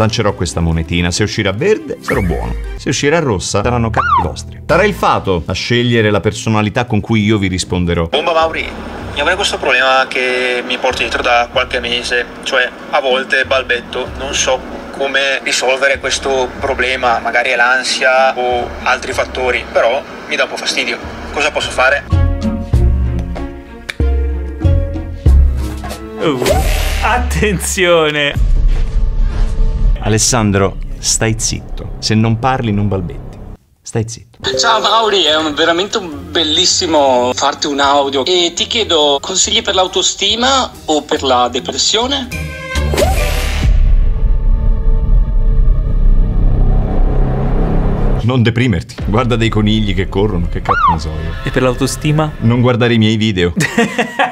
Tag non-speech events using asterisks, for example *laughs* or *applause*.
Lancerò questa monetina. Se uscirà verde, sarò buono. Se uscirà rossa, saranno cazzi vostri. Sarà il fato a scegliere la personalità con cui io vi risponderò. Bomba Mauri, io avrei questo problema che mi porto dietro da qualche mese, cioè a volte balbetto, non so come risolvere questo problema, magari è l'ansia o altri fattori, però mi dà un po' fastidio. Cosa posso fare? Uh, attenzione! Alessandro, stai zitto. Se non parli, non balbetti. Stai zitto. Ciao Mauri, è un- veramente un bellissimo farti un audio e ti chiedo consigli per l'autostima o per la depressione? Non deprimerti. Guarda dei conigli che corrono, che cazzo ne so io. E per l'autostima? Non guardare i miei video. *laughs*